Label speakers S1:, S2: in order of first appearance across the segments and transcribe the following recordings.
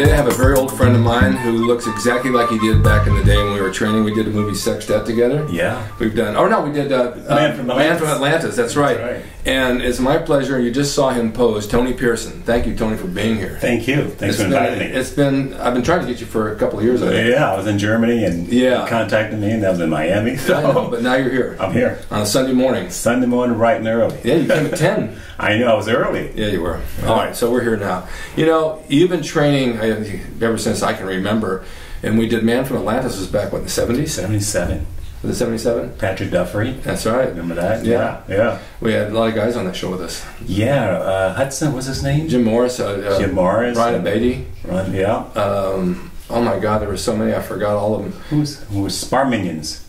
S1: Today I have a very mine who looks exactly like he did back in the day when we were training. We did the movie Sex Sextette together.
S2: Yeah.
S1: We've done, oh no, we did uh,
S2: Man from
S1: uh,
S2: Atlantis.
S1: Man from Atlantis, that's right.
S2: right.
S1: And it's my pleasure, you just saw him pose, Tony Pearson. Thank you, Tony, for being here.
S2: Thank you. Thanks
S1: It's
S2: for
S1: been,
S2: inviting me.
S1: it's been, I've been trying to get you for a couple of years, I think.
S2: yeah, I was in Germany and
S1: Yeah.
S2: contacted me, and that was in Miami. So
S1: I know, but now you're here
S2: I'm here
S1: on a Sunday morning.
S2: Sunday morning, bright and early.
S1: Yeah, you came at 10.
S2: I know I was early.
S1: Yeah, you were. All right, so we're here now. You know, you've been training uh, ever since I can remember, and we did Man from Atlantis was back what in the seventies,
S2: Seventy-seven.
S1: the seventy seven.
S2: Patrick Duffy.
S1: That's right.
S2: Remember that?
S1: Yeah.
S2: Yeah.
S1: We had a lot of guys on that show with us.
S2: Yeah. Uh, Hudson. was his name?
S1: Jim Morris, uh, uh,
S2: Jim Morris.
S1: Ryan Beatty.
S2: Ryan, yeah.
S1: Um, oh my God, there were so many. I forgot all of them.
S2: Who's who's Spar Minions?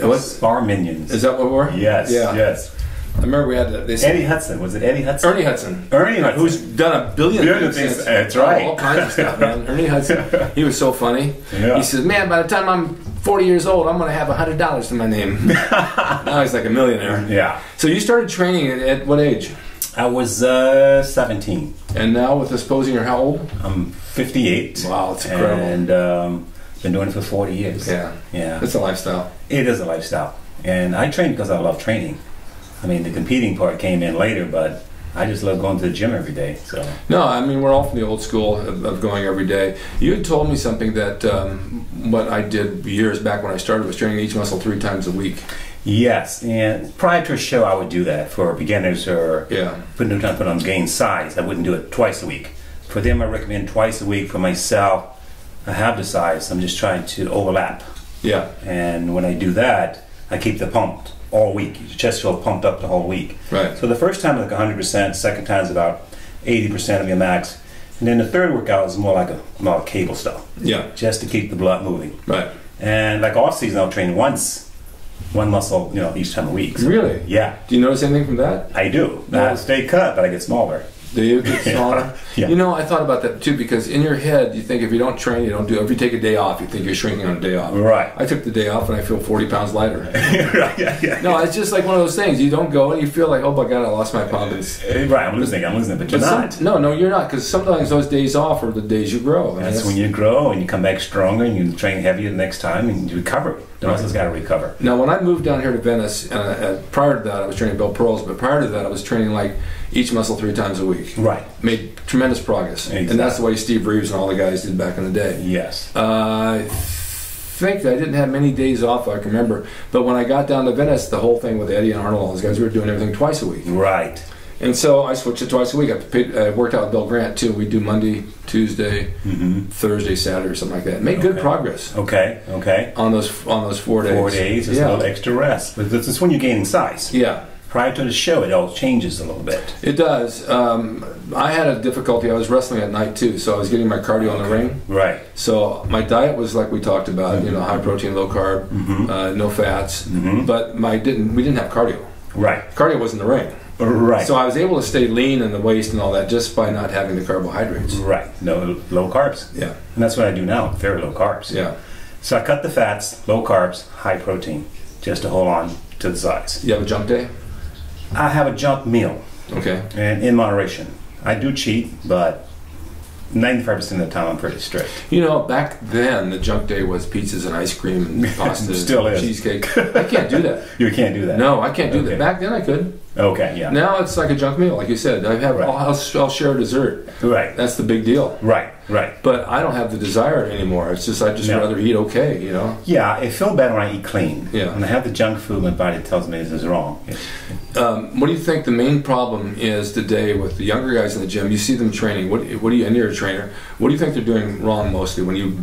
S1: What
S2: Spar Minions.
S1: is that? What we were?
S2: Yes.
S1: Yeah.
S2: Yes.
S1: I remember we had said
S2: Eddie Hudson. Was it Eddie Hudson?
S1: Ernie Hudson.
S2: Ernie Hudson.
S1: Who's done a billion,
S2: Billion
S1: things?
S2: things, that's right.
S1: All kinds of stuff, man. Ernie Hudson. He was so funny.
S2: Yeah.
S1: He says, "Man, by the time I'm 40 years old, I'm going to have hundred dollars to my name." now he's like a millionaire.
S2: Yeah.
S1: So you started training at, at what age?
S2: I was uh, 17.
S1: And now with this posing, you're how old?
S2: I'm 58.
S1: Wow, it's incredible.
S2: And um, been doing it for 40 years.
S1: Yeah,
S2: Yeah.
S1: it's a lifestyle.
S2: It is a lifestyle. And I train because I love training. I mean, the competing part came in later, but I just love going to the gym every day. So,
S1: No, I mean we're all from the old school of, of going every day. You had told me something that um, what I did years back when I started was training each muscle three times a week.
S2: yes. And prior to a show, I would do that for beginners or
S1: Yeah,
S2: putting trying to put on gain size. I wouldn't do it twice a week. For them, I recommend twice a week. For myself, I have the size. I'm just trying to overlap.
S1: yeah,
S2: And when I do that, I keep the pump all week. Your chest feel pumped up the whole week.
S1: right.
S2: So the first time is like 100%, second time is about 80% of your max. And then the third workout is more like a more cable stuff,
S1: Yeah,
S2: just to keep the blood moving.
S1: right.
S2: And like off season, I'll train once, one muscle, you know, each time a week. So,
S1: Really?
S2: yeah,
S1: Do you notice anything from that?
S2: I do.
S1: No.
S2: I stay cut, but I get smaller.
S1: Do you smaller?
S2: Yeah.
S1: You know, I thought about that too because in your head, you think if you don't train, you don't do. If you take a day off, you think you're shrinking on a day off.
S2: Right.
S1: I took the day off and I feel 40 pounds lighter.
S2: right, yeah, yeah.
S1: No, it's just like one of those things. You don't go and you feel like, oh my god, I lost my pounds.
S2: Eh, Right, I'm losing, it, I'm losing, but you're
S1: But some-
S2: not.
S1: no, no, you're not. Because sometimes those days off are the days you grow. Mean,
S2: That's when you grow and you come back stronger and you train heavier the next time and you recover. The muscles got to recover.
S1: Now, when I moved down here to Venice, uh, uh, prior to that, I was training Bill Pearl's, but prior to that, I was training like each muscle three times a week.
S2: Right.
S1: Made tremendous progress, and that's the way Steve Reeves and all the guys did back in the day.
S2: Yes.
S1: Uh, I think I didn't have many days off. I can remember, but when I got down to Venice, the whole thing with Eddie and Arnold, all those guys, we were doing everything twice a week,
S2: Right.
S1: and so I switched it twice a week. I paid, uh, worked out with Bill Grant too. We do Monday, Tuesday,
S2: hmm
S1: Thursday, Saturday, or something like that. Made good progress
S2: Okay, okay.
S1: on those on those four days.
S2: Four days, just a little extra rest. But this is when you're gaining size.
S1: yeah.
S2: Prior to the show, it all changes a little bit.
S1: It does. Um, I had a difficulty. I was wrestling at night too, so I was getting my cardio in the ring.
S2: Right.
S1: So my diet was like we talked about, you know, high protein, low carb,
S2: Mhm.
S1: uh, no fats.
S2: Mhm.
S1: But my didn't. We didn't have cardio.
S2: Right.
S1: Cardio was in the ring,
S2: Right.
S1: so I was able to stay lean in the waist and all that just by not having the carbohydrates.
S2: right. No low carbs.
S1: Yeah,
S2: And that's what I do now. Very low carbs.
S1: yeah.
S2: So I cut the fats, low carbs, high protein, just to hold on to the size.
S1: You have a jump day.
S2: I have a junk meal,
S1: Okay.
S2: and in moderation. I do cheat, but 95% of the time I'm pretty strict.
S1: You know, back then the junk day was pizzas and ice cream and pasta,
S2: Still
S1: and
S2: is.
S1: cheesecake. I can't do that.
S2: You can't do that.
S1: No, I can't do
S2: Okay.
S1: that. Back then I could.
S2: Okay, yeah.
S1: Now it's like a junk meal, like you said. I have.
S2: Right.
S1: I'll, I'll, share a dessert.
S2: Right.
S1: That's the big deal.
S2: Right, right.
S1: But I don't have the desire anymore. It's just I just
S2: No.
S1: rather eat okay. You know.
S2: Yeah, I feel better when I eat clean.
S1: Yeah.
S2: When I have the junk food, my body tells me this is wrong.
S1: Um, what do you think the main problem is today with the younger guys in the gym? You see them training. What, what do you? And you're a trainer. What do you think they're doing wrong mostly when you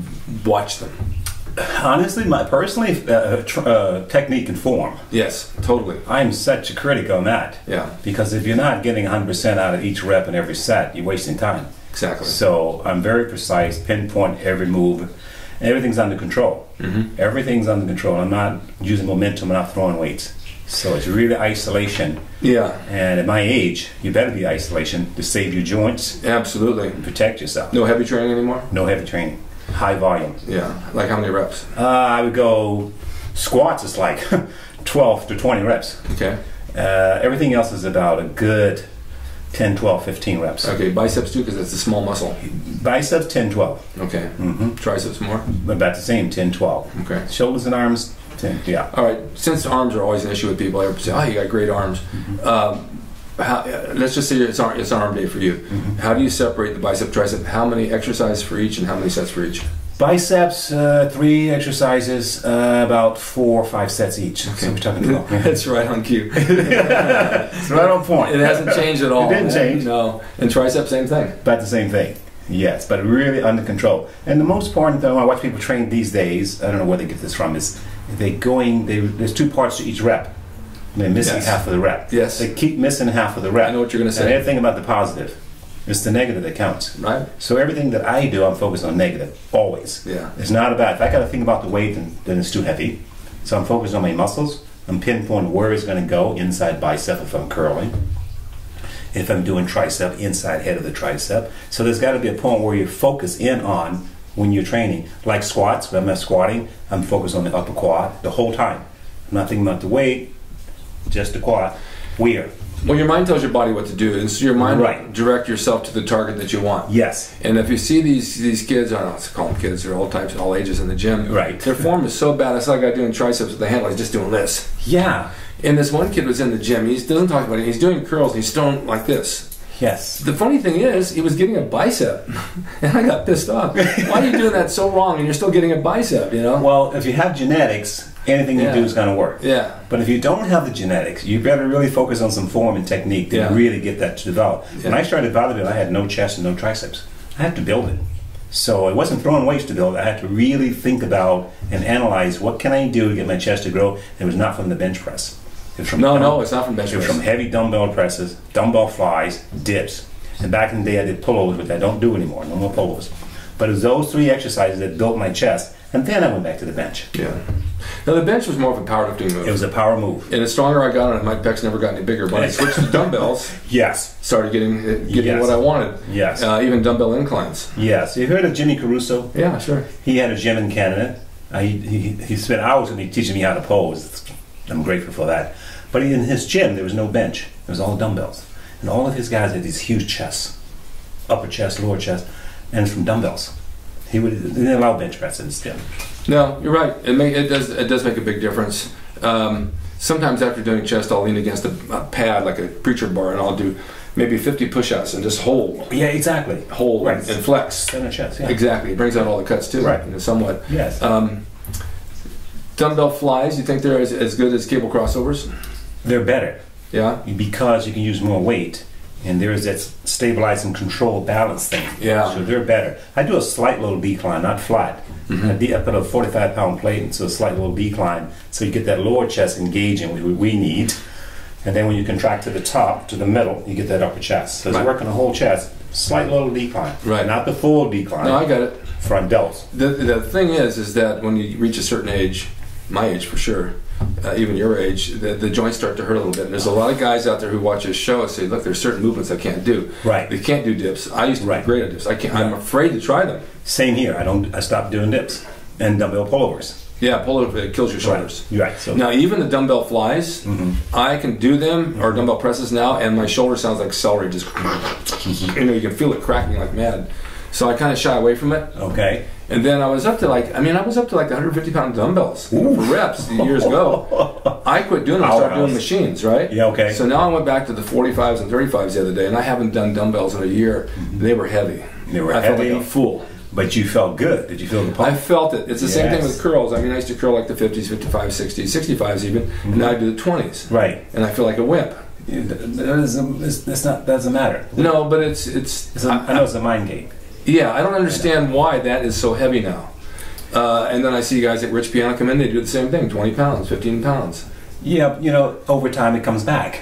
S1: watch them?
S2: Honestly, my personally, uh, tr- uh, technique and form.
S1: Yes, totally.
S2: I'm such a critic on that
S1: Yeah,
S2: because if you're not getting 100% out of each rep and every set, you're wasting time.
S1: exactly.
S2: So I'm very precise, pinpoint every move. Everything's under control.
S1: Mhm.
S2: Everything's under control. I'm not using momentum. I'm not throwing weights. So it's really isolation.
S1: Yeah,
S2: And at my age, you better be isolation to save your joints
S1: absolutely.
S2: and protect yourself.
S1: No heavy training anymore.
S2: No heavy training. High volume.
S1: Yeah, like how many reps?
S2: Uh, I would go squats. It's like 12 to 20 reps.
S1: Okay.
S2: Uh, everything else is about a good 10, 12, 15 reps.
S1: Okay, biceps too, because it's a small muscle.
S2: Biceps, 10, 12.
S1: Okay.
S2: Mm-hmm.
S1: Triceps more.
S2: About the same, 10, 12.
S1: Okay.
S2: Shoulders and arms, 10, yeah.
S1: All right. Since arms are always an issue with people, everybody say, "Oh, you got great arms." Um, how, let's just say it's arm, it's arm day for you. How do you separate the bicep, tricep? How many exercises for each, and how many sets for each?
S2: Biceps, uh, three exercises, uh, about four or five sets each. So we're talking about.
S1: That's right on cue.
S2: it's right on point.
S1: It hasn't changed at all.
S2: It didn't change.
S1: No. And tricep, same thing.
S2: About the same thing. Yes, but really under control. And the most important thing I watch people train these days, I don't know where they get this from, is they going, they, there's two parts to each rep. They're missing
S1: Yes.
S2: half of the rep.
S1: Yes.
S2: They keep missing half of the rep.
S1: I know what you're going to say.
S2: And everything about the positive. It's the negative that counts.
S1: Right?
S2: So everything that I do, I'm focused on negative, always.
S1: Yeah.
S2: It's not about, if I got to think about the weight, then, then it's too heavy. So I'm focused on my muscles. I'm pinpointing where it's going to go inside bicep if I'm curling. If I'm doing tricep, inside head of the tricep. So there's got to be a point where you focus in on when you're training. Like squats, when I'm not squatting, I'm focused on the upper quad the whole time. I'm not thinking about the weight, just the quad. Where?
S1: Well, your mind tells your body what to do, and so your mind
S2: Right.
S1: direct yourself to the target that you want.
S2: Yes.
S1: And if you see these these kids, I don't know, let's call them kids, they're all types, all ages in the gym.
S2: Right.
S1: Their form is so bad. I saw a guy doing triceps with the handle. He's just doing this.
S2: Yeah.
S1: And this one kid was in the gym. He doesn't talk about it. He's doing curls. And he's doing like this.
S2: Yes.
S1: The funny thing is, he was getting a bicep, and I got pissed off. Why are you doing that so wrong? And you're still getting a bicep, you know?
S2: Well, if you have genetics, anything you do is going to work.
S1: yeah.
S2: But if you don't have the genetics, you better really focus on some form and technique to
S1: Yeah.
S2: really get that to develop. When I started bodybuilding, I had no chest and no triceps. I had to build it. So it wasn't throwing weights to build. I had to really think about and analyze what can I do to get my chest to grow. It was not from the bench press. It from
S1: No,
S2: dumb-
S1: no, it's not from bench
S2: It was
S1: press.
S2: from heavy dumbbell presses, dumbbell flies, dips. And back in the day, I did pullovers, which I don't do anymore. No more pullovers. But it was those three exercises that built my chest. And then I went back to the bench.
S1: Yeah. Now the bench was more of a powerlifting move.
S2: It was a power move.
S1: and the stronger I got on it, my pecs never got any bigger. But I switched to dumbbells,
S2: Yes.
S1: started getting getting
S2: Yes.
S1: what I wanted.
S2: Yes.
S1: Uh, even dumbbell inclines.
S2: Yes. You heard of Jimmy Caruso?
S1: Yeah, sure.
S2: He had a gym in Canada. Uh, he, he, he spent hours with me teaching me how to pose. I'm grateful for that. But in his gym, there was no bench. It was all dumbbells. And all of his guys had these huge chests, upper chest, lower chest, and from dumbbells. He would they didn't allow bench press in his gym.
S1: No, you're right. It make, it does it does make a big difference. Um, sometimes after doing chest, I'll lean against a, a pad like a preacher bar, and I'll do maybe 50 push-ups and just hold,
S2: Yeah, exactly.
S1: hold,
S2: Right.
S1: and, and flex.
S2: Center chest. Yeah.
S1: Exactly. It brings out all the cuts too.
S2: Right.
S1: You know, somewhat.
S2: Yes.
S1: Um, dumbbell flies. You think they're as, as good as cable crossovers?
S2: They're better
S1: Yeah.
S2: because you can use more weight. And there's that stabilize and control balance thing.
S1: Yeah.
S2: So they're better. I do a slight little decline, not flat.
S1: Mm-hmm.
S2: I, de- I put a 45 pound plate into a slight little decline so you get that lower chest engaging, which we need. And then when you contract to the top, to the middle, you get that upper chest. So it's
S1: Right.
S2: working the whole chest, slight little decline.
S1: Right.
S2: Not the full decline.
S1: No, I got it.
S2: front delts.
S1: The, the thing is, is that when you reach a certain age, my age for sure, uh, even your age, the, the joints start to hurt a little bit. And there's a lot of guys out there who watch this show and say, look, there's certain movements I can't do.
S2: Right.
S1: They can't do dips. I used to
S2: Right.
S1: be great at dips. I can't. I'm afraid to try them.
S2: Same here. I don't. I stopped doing dips and dumbbell pullovers.
S1: Yeah, pull it. Kills your shoulders.
S2: Right. Right. So
S1: Now, even the dumbbell flies,
S2: Mm-hmm.
S1: I can do them or dumbbell presses now, and my shoulder sounds like celery. Just
S2: Mm-hmm.
S1: you know, you can feel it cracking like mad. So I kind of shy away from it.
S2: okay.
S1: And then I was up to like, I mean, I was up to like 150 pound dumbbells for reps years ago. I quit doing them. I started doing machines, right?
S2: Yeah, okay.
S1: So now I went back to the 45s and 35s the other day, and I haven't done dumbbells in a year. They were heavy.
S2: Mm-hmm. They were heavy.
S1: I
S2: heavy.
S1: felt like a fool.
S2: But you felt good. Did you feel the pump?
S1: I felt it. It's the same thing with curls. I mean, I used to curl like the 50s, 55s, 60s, 65s even, and now I do the 20s.
S2: right.
S1: And I feel like a wimp.
S2: That doesn't, it's- not doesn't matter.
S1: No, but it's it's.
S2: It's a, I know it's a mind game.
S1: Yeah, I don't understand why that is so heavy now. Uh, and then I see guys like Rich Piana come in, they do the same thing 20 pounds, 15 pounds.
S2: Yeah, you know, over time it comes back.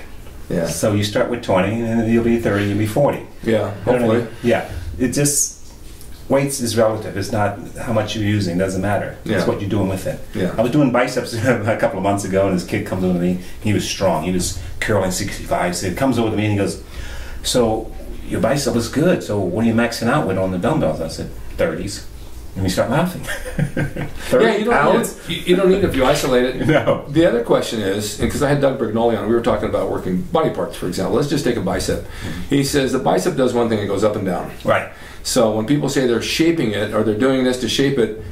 S1: Yeah.
S2: So you start with 20, and then you'll be 30, you'll be 40.
S1: Yeah, hopefully.
S2: Yeah. It just weights is relative. It's not how much you're using. Doesn't matter.
S1: Yeah.
S2: It's what you're doing with it.
S1: Yeah.
S2: I was doing biceps a couple of months ago, and this kid comes over to me. He was strong. He was curling 65. So he comes over to me and he goes, "So your bicep is good. So what are you maxing out with on the dumbbells?" I said, "30s." And we start laughing.
S1: Yeah, you don't,
S2: pounds?
S1: you, you don't need it if you isolate it.
S2: No.
S1: The other question is, because I had Doug Brignole on, we were talking about working body parts, for example. Let's just take a bicep. Mm-hmm. He says the bicep does one thing, it goes up and down.
S2: Right.
S1: So when people say they're shaping it or they're doing this to shape it,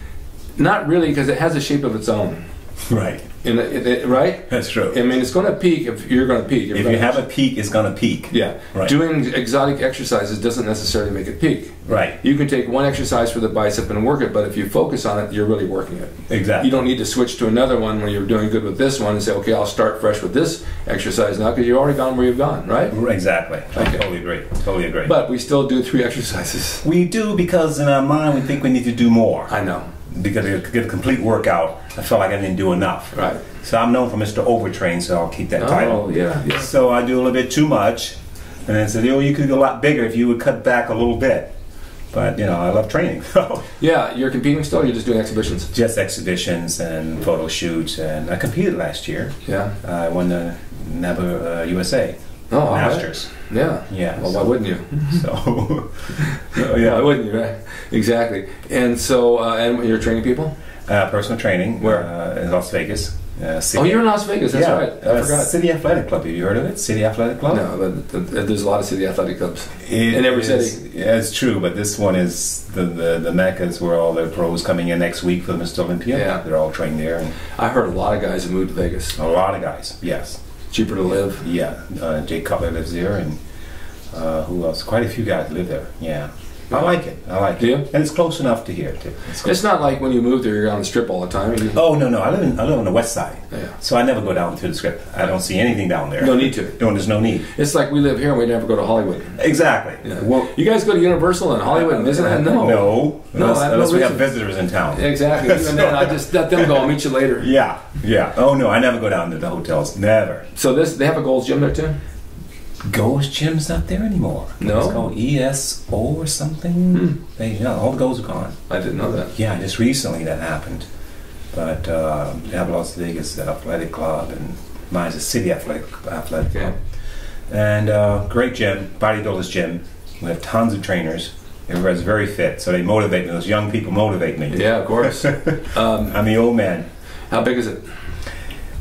S1: not really, because it has a shape of its own.
S2: Right.
S1: In it, it- it- right?
S2: That's true.
S1: I mean, it's going to peak if you're going to peak.
S2: If you have a peak, it's going to peak.
S1: yeah,
S2: Right.
S1: doing exotic exercises doesn't necessarily make it peak.
S2: Right.
S1: You can take one exercise for the bicep and work it, but if you focus on it, you're really working it.
S2: Exactly.
S1: You don't need to switch to another one when you're doing good with this one and say, okay, I'll start fresh with this exercise now because you've already gone where you've gone, right?
S2: Exactly. I totally agree. Totally agree.
S1: But we still do three exercises.
S2: we do because in our mind we think we need to do more.
S1: I know,
S2: to get a complete workout, I felt like I didn't do enough.
S1: right?
S2: So I'm known for Mr. Overtrain, so I'll keep that title.
S1: Oh, yeah, yeah.
S2: So I do a little bit too much, and then said, "Oh, you could go a lot bigger if you would cut back a little bit." But you know, I love training, so
S1: Yeah, you're competing still. Or you're just doing exhibitions.
S2: just exhibitions and photo shoots. And I competed last year.
S1: Yeah.
S2: I won the NABA uh, USA
S1: Oh, all right.
S2: Masters.
S1: Yeah.
S2: Yeah.
S1: Well, why wouldn't you?
S2: So, so,
S1: Why
S2: yeah,
S1: wouldn't you? Right? Exactly. And so, uh, and you're training people.
S2: uh, personal training.
S1: Where?
S2: Uh, in Las Vegas. Uh,
S1: Oh, you're in Las Vegas. That's
S2: yeah,
S1: right. I
S2: uh,
S1: forgot.
S2: City Athletic Club. Have you heard of it? City Athletic Club.
S1: No, but th- th- there's a lot of city athletic clubs.
S2: It
S1: In every
S2: is-
S1: city.
S2: Yeah, it's true, but this one is the, the, the Mecca is where all the pros coming in next week for the Mr. Olympia.
S1: Yeah.
S2: They're all trained there, and
S1: I heard a lot of guys have moved to Vegas.
S2: a lot of guys. Yes.
S1: Cheaper to live.
S2: Yeah. Uh, Jay Cutler lives there, and uh, who else? Quite a few guys live there. Yeah. I like it. I like
S1: Do
S2: it.
S1: you?
S2: And it's close enough to here, too. It's.
S1: It's not like when you move there, you're on the strip all the time. You-
S2: Oh, no, no. I live, in, I live on the west side,
S1: Yeah.
S2: so I never go down to the strip. I don't see anything down there.
S1: No need to.
S2: No, there's no need.
S1: It's like we live here and we never go to Hollywood.
S2: Exactly.
S1: Yeah.
S2: Well,
S1: you guys go to Universal and Hollywood and visit that? No.
S2: No.
S1: No,
S2: Unless,
S1: I have no
S2: we have visitors in town.
S1: Exactly. And then I just let them go. I'll meet you later.
S2: Yeah, yeah. Oh no, I never go down to the hotels. Never.
S1: So this they have a Gold's Gym there too.
S2: Gold's Gym's not there anymore.
S1: No?
S2: It's called ESO or something.
S1: Hmm.
S2: They, yeah, all the Gold's are gone.
S1: I didn't know that.
S2: Yeah, just recently that happened. But uh, they have Las Vegas Athletic Club and mine's a City Athletic Athletic Club.
S1: Okay.
S2: And uh, great gym, bodybuilders gym. We have tons of trainers. Everybody's very fit, so they motivate me. Those young people motivate me.
S1: Yeah, of course. um,
S2: I'm the old man.
S1: how big is it?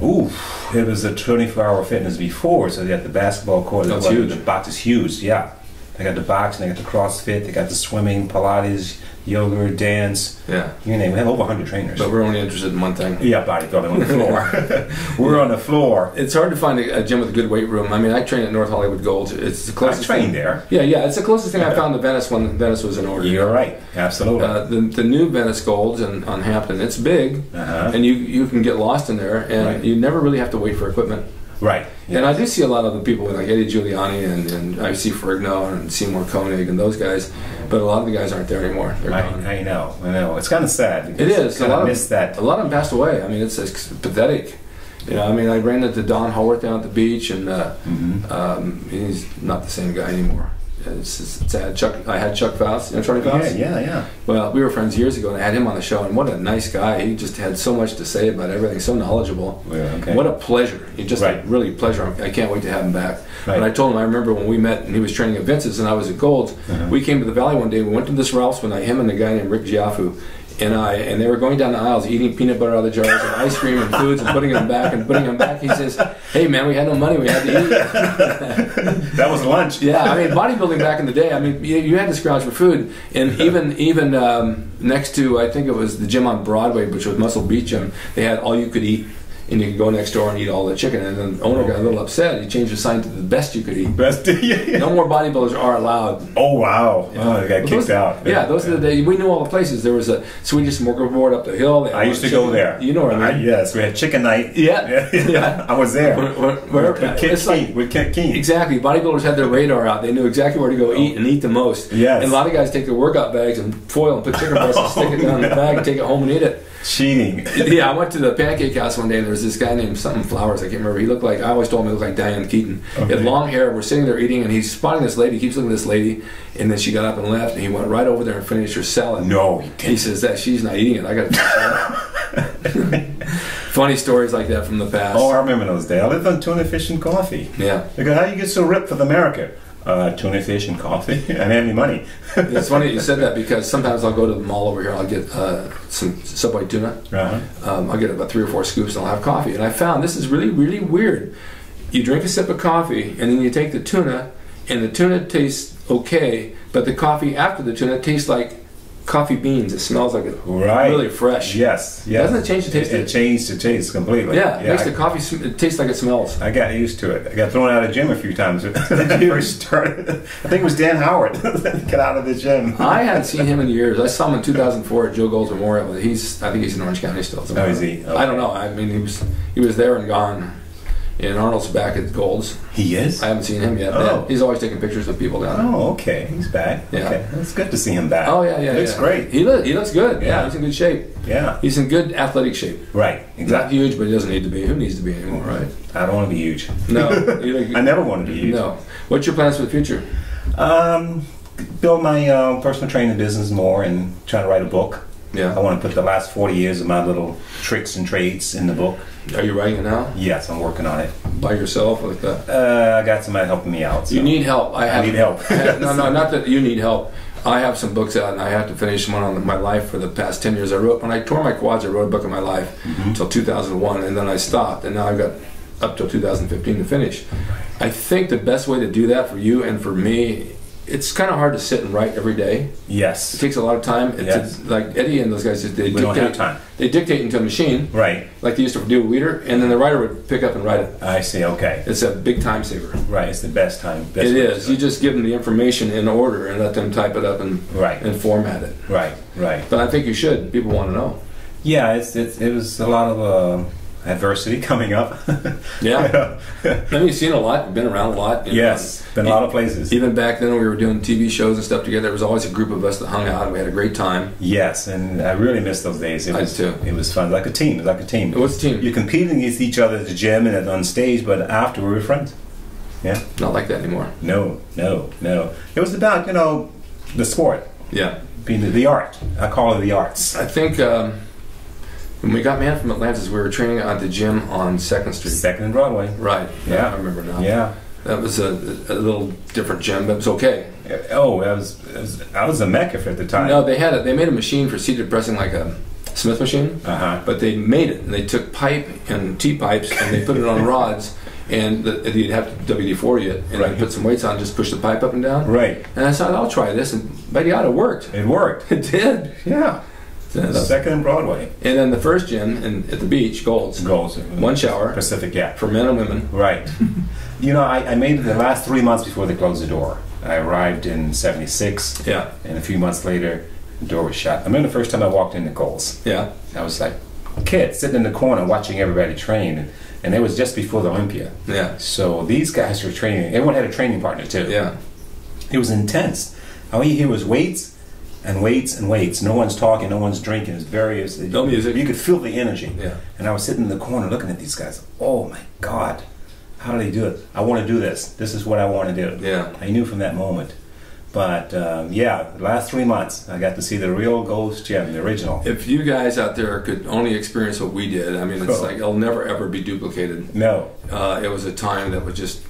S2: Ooh, it was a 24-hour fitness before, so they had the basketball court.
S1: That's huge.
S2: The box is huge, yeah. They got the boxing, they got the CrossFit, they got the swimming, Pilates, yoga, dance.
S1: Yeah,
S2: You name. it. We have over 100 trainers.
S1: but we're only interested in one thing.
S2: yeah, bodybuilding on the floor. We're on the floor.
S1: It's hard to find a, a gym with a good weight room. I mean, I train at North Hollywood Gold. It's the closest.
S2: I trained
S1: thing.
S2: there.
S1: Yeah, yeah. It's the closest thing I found to Venice when Venice was in order.
S2: You're right. Absolutely.
S1: Uh, the, the new Venice Golds in, on Hampton, it's big,
S2: Uh-huh.
S1: and you you can get lost in there, and
S2: Right.
S1: you never really have to wait for equipment.
S2: right.
S1: And I do see a lot of the people like Eddie Giuliani and, and I see Ferrigno and Seymour Koenig and those guys, but a lot of the guys aren't there anymore. They're gone.
S2: I, I know. I know. It's kind of sad.
S1: It is.
S2: I
S1: A lot
S2: of that.
S1: A lot of them passed away. I mean, it's, it's pathetic. You know, I mean, I ran into Don Howard down at the beach, and uh,
S2: Mhm.
S1: um, he's not the same guy anymore. It's. Chuck, I had Chuck Faust. You know Charlie
S2: Yeah, yeah, yeah.
S1: Well, we were friends years ago, and I had him on the show, and what a nice guy. He just had so much to say about everything, so knowledgeable.
S2: Well, okay.
S1: What a pleasure. He just
S2: Right.
S1: really pleasure. I can't wait to have him back.
S2: Right.
S1: And I told him, I remember when we met and he was training at Vince's and I was at Gold's.
S2: Uh-huh.
S1: We came to the Valley one day. We went to this Ralph's one night, him and a guy named Rick Giaffu. And I and they were going down the aisles eating peanut butter out of the jars and ice cream and foods and putting them back and putting them back. He says, "Hey man, we had no money. We had to eat."
S2: That was lunch.
S1: Yeah, I mean bodybuilding back in the day. I mean you, you had to scrounge for food, and even even um, next to I think it was the gym on Broadway, which was Muscle Beach Gym. They had all you could eat, and you can go next door and eat all the chicken. And then the owner got a little upset. He changed the sign to the best you could eat.
S2: Best. yeah.
S1: No more bodybuilders are allowed.
S2: Oh wow! Oh, they got
S1: Well,
S2: kicked
S1: those-
S2: out.
S1: Yeah, those are the days. We knew all the places. There was a Swedish smorgasbord up the hill.
S2: I used to
S1: chicken-
S2: go there.
S1: You know what I mean?
S2: yes, we had chicken night.
S1: Yeah, yeah.
S2: I was there.
S1: Where- where- where-
S2: with
S1: like-
S2: King. With Kid King.
S1: Exactly. Bodybuilders had their radar out. They knew exactly where to go eat and eat the most.
S2: Yes.
S1: And a lot of guys take their workout bags and foil and put chicken breasts and stick it down in the bag and take it home and eat it.
S2: Cheating.
S1: Yeah, I went to the pancake house one day and there was this guy named something Flowers. I can't remember. He looked like I always told him he looked like Diane Keaton. He had long hair. We're sitting there eating and he's spotting this lady. He keeps looking at this lady, and then she got up and left. And he went right over there and finished her salad.
S2: No, he didn't.
S1: He says that she's not eating it. I got to. Funny stories like that from the past.
S2: Oh, I remember those days. I lived on tuna fish and coffee.
S1: yeah.
S2: Because how you get so ripped with America? Uh, tuna fish and coffee. I didn't have any money.
S1: It's funny you said that because sometimes I'll go to the mall over here. I'll get uh, some Subway tuna.
S2: Uh-huh.
S1: Um, I'll get about three or four scoops and I'll have coffee. And I found this is really, really weird. You drink a sip of coffee and then you take the tuna, and the tuna tastes okay, but the coffee after the tuna tastes like coffee beans. It smells like it
S2: Right.
S1: really fresh.
S2: Yes. Yes.
S1: Doesn't it change the taste
S2: It, it changed the taste completely.
S1: Yeah, it makes
S2: I,
S1: the coffee. sm- It tastes like it smells.
S2: I got used to it. I got thrown out of gym a few times when I first started. I think it was Dan Howard. Get out of the gym.
S1: I hadn't seen him in years. I saw him in 2004 at Joe Gold's Memorial. He's, I think he's in Orange County still.
S2: Oh, is he?
S1: I don't know. I mean, he was he was there and gone. And Arnold's back at Gold's.
S2: He is.
S1: I haven't seen him yet.
S2: Oh.
S1: He's always taking pictures of people down there.
S2: Oh, okay. He's back.
S1: Yeah.
S2: Okay. It's good to see him back.
S1: Oh yeah, yeah,
S2: Looks
S1: yeah.
S2: great.
S1: He looks he looks good. Yeah.
S2: Yeah.
S1: he's in good shape.
S2: Yeah.
S1: He's in good athletic shape.
S2: Right.
S1: He's not
S2: Exactly.
S1: huge, but he doesn't need to be. Who needs to be anymore, right?
S2: I don't want to be huge.
S1: No,
S2: I never want to be huge.
S1: no. What's your plans for the future?
S2: Um, build my uh, personal training business more and try to write a book. I want to put the last 40 years of my little tricks and trades in the book.
S1: Are you writing it now
S2: Yes, I'm working on it.
S1: by yourself like that?
S2: Uh, I got somebody helping me out. So.
S1: You need help. I, have,
S2: need help.
S1: I have- no, no, not that you need help. I have some books out, and I have to finish one on my life for the past ten years. I wrote when I tore my quads. I wrote a book of my life until 2001, and then I stopped, and now I've got up till 2015 to finish. I think the best way to do that for you and for me, it's kind of hard to sit and write every day.
S2: Yes, it
S1: takes a lot of time. It's
S2: Yes.
S1: like Eddie and those guys, they
S2: We don't
S1: dictate.
S2: have time.
S1: They dictate into a machine,
S2: Right.
S1: like they used to do with Weider, and then the writer would pick up and write it.
S2: I see. Okay.
S1: It's a big time saver.
S2: Right. It's the best time. Best
S1: It is. You just give them the information in order and let them type it up and
S2: Right.
S1: and format it.
S2: Right. Right.
S1: But I think you should. People want to know.
S2: Yeah. It's, it's it was a lot of uh, adversity coming up.
S1: Yeah. Then you've seen a lot. Been around a lot. you know.
S2: yes. Been a lot of places.
S1: Even back then, when we were doing TV shows and stuff together. There was always a group of us that hung out. and We had a great time.
S2: Yes, and I really miss those days. It
S1: I
S2: was
S1: too.
S2: It was fun, like a team. Like a team.
S1: What's the team?
S2: You're competing against each other at the gym and on stage, but after we were friends. Yeah.
S1: Not like that anymore.
S2: No, no, no. It was about you know the sport,
S1: Yeah.
S2: being the, the art. I call it the arts.
S1: I think um, when we got Man from Atlantis, we were training at the gym on Second Street.
S2: Second and Broadway.
S1: Right.
S2: Yeah.
S1: I remember now.
S2: Yeah.
S1: That was a, a little different gym, but it was okay.
S2: Oh, I was, I was I was a mecca for at the time.
S1: No, they had it. They made a machine for seated pressing, like a Smith machine.
S2: Uh huh.
S1: But they made it, and they took pipe and T pipes, and they put it on rods, and the, you'd have to WD forty it, and
S2: Right.
S1: put some weights on, just push the pipe up and down.
S2: Right.
S1: And I thought, I'll try this, and by God, it worked.
S2: It worked.
S1: It did.
S2: Yeah. Second and Broadway.
S1: And then the first gym in, at the beach, Gold's,
S2: Goals.
S1: one shower
S2: Pacific. Yeah.
S1: for men and women.
S2: Right. you know, I, I made it the last three months before they closed the door. I arrived in '76,
S1: Yeah,
S2: and a few months later, the door was shut. I remember the first time I walked into Gold's.
S1: yeah,
S2: I was like a kid sitting in the corner watching everybody train, and, and it was just before the Olympia.
S1: yeah,
S2: So these guys were training. Everyone had a training partner too.
S1: yeah.
S2: It was intense. All you hear was weights and waits and waits. No one's talking, no one's drinking. It's very it's,
S1: No music.
S2: You could feel the energy.
S1: Yeah.
S2: And I was sitting in the corner looking at these guys. Oh my God, how do they do it? I want to do this. This is what I want to do.
S1: Yeah.
S2: I knew from that moment. But um, yeah, the last three months, I got to see the real Gold's Gym, the original.
S1: If you guys out there could only experience what we did, I mean, it's
S2: Oh.
S1: like it'll never ever be duplicated.
S2: No.
S1: uh, it was a time that was just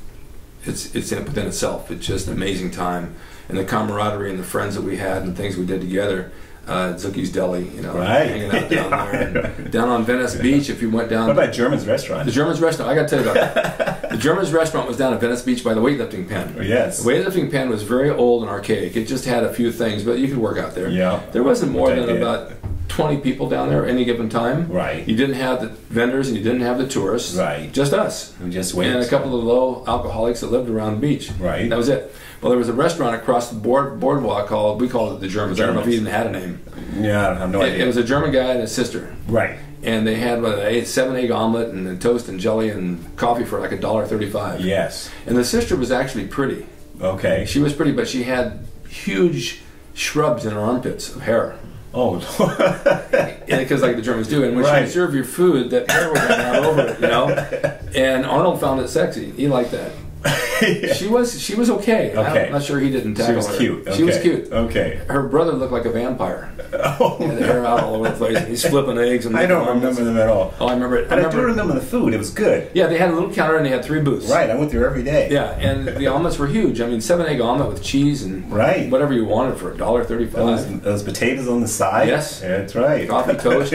S1: it's it's in within itself. It's just an amazing time, and the camaraderie and the friends that we had and things we did together. Uh, Zucky's Deli, you know,
S2: Right.
S1: hanging out down there, and down on Venice Beach. If you went down,
S2: What about German's restaurant?
S1: the Germans restaurant, I got to tell you about that. the Germans restaurant was down at Venice Beach by the weightlifting pen.
S2: Yes.
S1: The weightlifting pen was very old and archaic. It just had a few things, but you could work out there.
S2: Yeah.
S1: There wasn't more than about 20 people down there at any given time.
S2: Right.
S1: You didn't have the vendors and you didn't have the tourists.
S2: Right.
S1: Just us.
S2: We just wait.
S1: And a couple of low alcoholics that lived around the beach.
S2: Right.
S1: That was it. Well, there was a restaurant across the board, boardwalk called, we called it the Germans. I don't know if he even had a name.
S2: Yeah, I have no
S1: It,
S2: idea.
S1: it was a German guy and his sister.
S2: right.
S1: And they had what, a seven egg omelet and toast and jelly and coffee for like a dollar thirty-five.
S2: Yes.
S1: And the sister was actually pretty.
S2: Okay.
S1: She was pretty, but she had huge shrubs in her armpits of hair.
S2: Oh.
S1: because like the Germans do, and when
S2: Right.
S1: would serve your food, that would hang out over it, you know. And Arnold found it sexy. He liked that. she was she was okay.
S2: Okay.
S1: I'm not sure he didn't
S2: She was
S1: her.
S2: cute.
S1: She was cute.
S2: Okay.
S1: Her brother looked like a vampire.
S2: Oh,
S1: He had the hair out all over the place. He's flipping eggs. And
S2: I don't remember them at all.
S1: Oh, I remember it. I
S2: But I, do
S1: remember.
S2: remember the food. It was good.
S1: Yeah, they had a little counter and they had three booths.
S2: Right. I went there every day.
S1: Yeah, and the omelets were huge. I mean, seven egg omelet with cheese and
S2: Right.
S1: whatever you wanted for a dollar
S2: Those,
S1: thirty-five.
S2: those potatoes on the side.
S1: Yes.
S2: That's right.
S1: Coffee toast.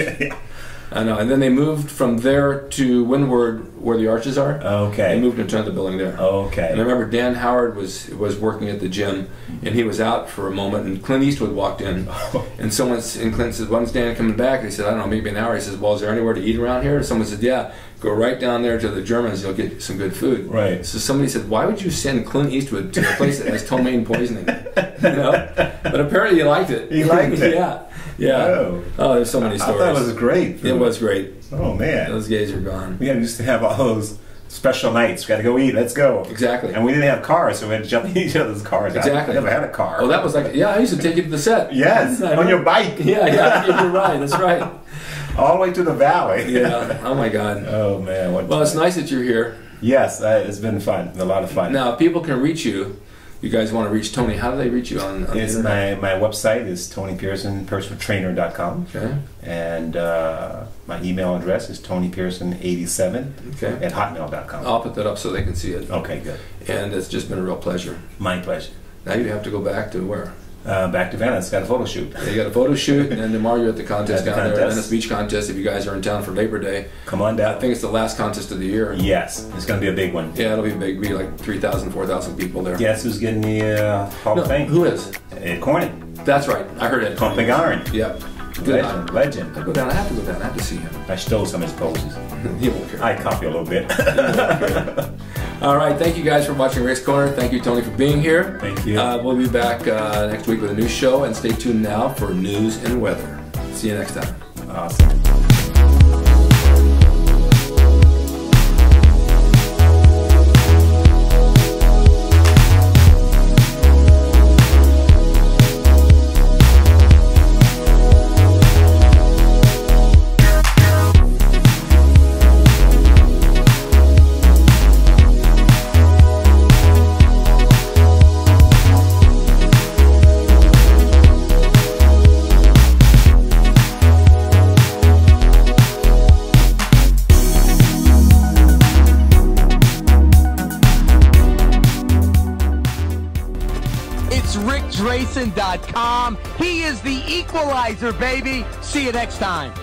S1: I know. And then they moved from there to Windward, where the arches are.
S2: Okay.
S1: They moved into another building there.
S2: Okay.
S1: And I remember Dan Howard was was working at the gym, and he was out for a moment, and Clint Eastwood walked in, and someone and Clint said, "When's Dan coming back?" And he said, "I don't know, maybe an hour." He says, "Well, is there anywhere to eat around here?" And someone said, "Yeah, go right down there to the Germans. You'll get some good food."
S2: Right.
S1: So somebody said, "Why would you send Clint Eastwood to a place that has ptomaine poisoning?" you know, but apparently he liked it.
S2: He liked it.
S1: yeah, yeah.
S2: Oh.
S1: Oh, there's so many stories.
S2: I thought it was great.
S1: It was great.
S2: Oh man.
S1: Those gays are gone.
S2: we used to have all those special nights. We got to go eat. Let's go.
S1: Exactly.
S2: And we didn't have cars, so we had to jump in each other's cars.
S1: Exactly.
S2: I never had a car.
S1: Oh, that was like, yeah, I used to take you to the set.
S2: Yes, on
S1: know.
S2: your bike.
S1: Yeah, yeah, you're right. That's right.
S2: All the way to the valley.
S1: Yeah. Oh my God.
S2: Oh man. What
S1: Well, it's nice that you're here.
S2: Yes, uh, it's been fun. A lot of fun.
S1: Now, people can reach you. You guys want to reach Tony? How do they reach you on, on the
S2: my, my website is Tony Pearson, personaltrainer.com.
S1: Okay.
S2: And uh, my email address is tonypearson87
S1: Okay.
S2: at hotmail.com.
S1: I'll put that up so they can see it.
S2: Okay, good.
S1: And it's just been a real pleasure.
S2: My pleasure.
S1: Now you have to go back to where?
S2: Uh, back to Venice, got a photo shoot.
S1: You got a photo shoot, and then tomorrow you're at the contest
S2: At the
S1: down there,
S2: contest.
S1: Venice Beach contest. If you guys are in town for Labor Day,
S2: Come on down.
S1: I think it's the last contest of the year.
S2: Yes, it's going to be a big one.
S1: Yeah, it'll be big. Be like 3,000, 4,000 people there.
S2: Guess who's getting the uh, Hall
S1: No,
S2: of Fame?
S1: who is?
S2: Ed Corney.
S1: That's right. I heard it.
S2: Pumping Iron.
S1: Yep. Good.
S2: Legend. Legend.
S1: I go down. I have to go down. I have to see him.
S2: I stole some of his poses.
S1: he won't care.
S2: I copy a little bit.
S1: All right. Thank you guys for watching Ric's Corner. Thank you, Tony, for being here.
S2: Thank you.
S1: Uh, we'll be back uh, next week with a new show, and stay tuned now for news and weather. See you next time.
S2: awesome.
S3: He is the equalizer, baby. See you next time.